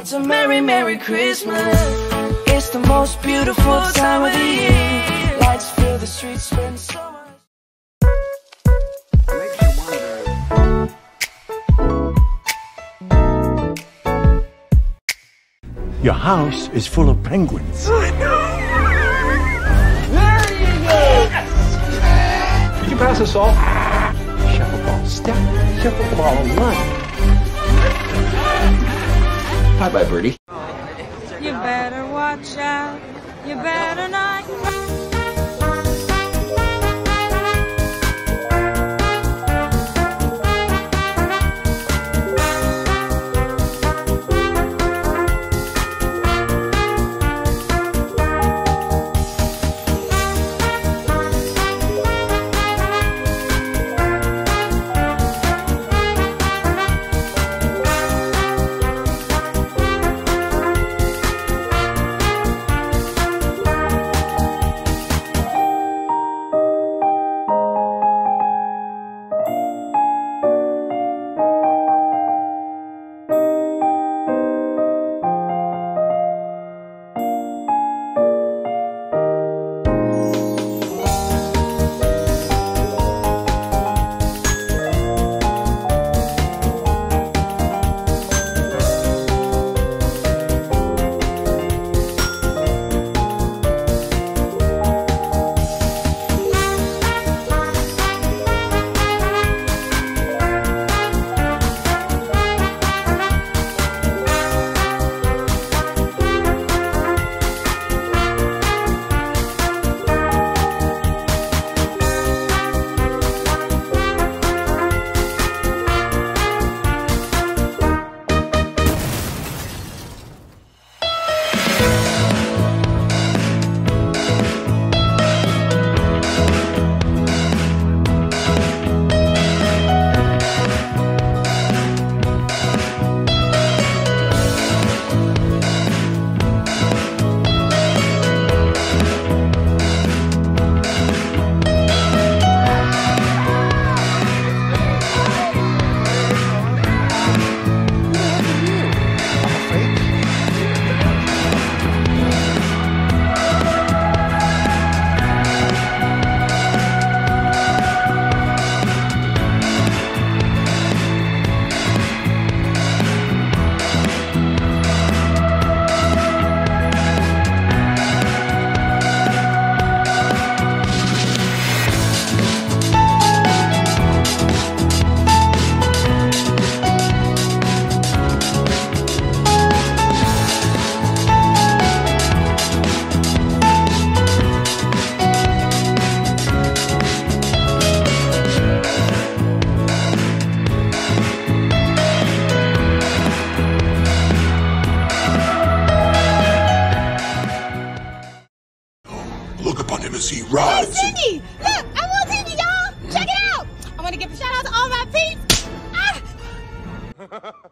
It's a Merry, Merry Christmas. It's the most beautiful time of the year. Lights fill the streets, spend so much. Your house is full of penguins. Did you pass us off? Shuffle ball, step, shuffle ball, run. Bye bye, Birdie. You better watch out. You better not Look upon him as he rides. Hey, Ziggy! Look, I'm on TV, y'all! Check it out! I want to give a shout out to all my peeps! Ah!